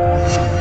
啊。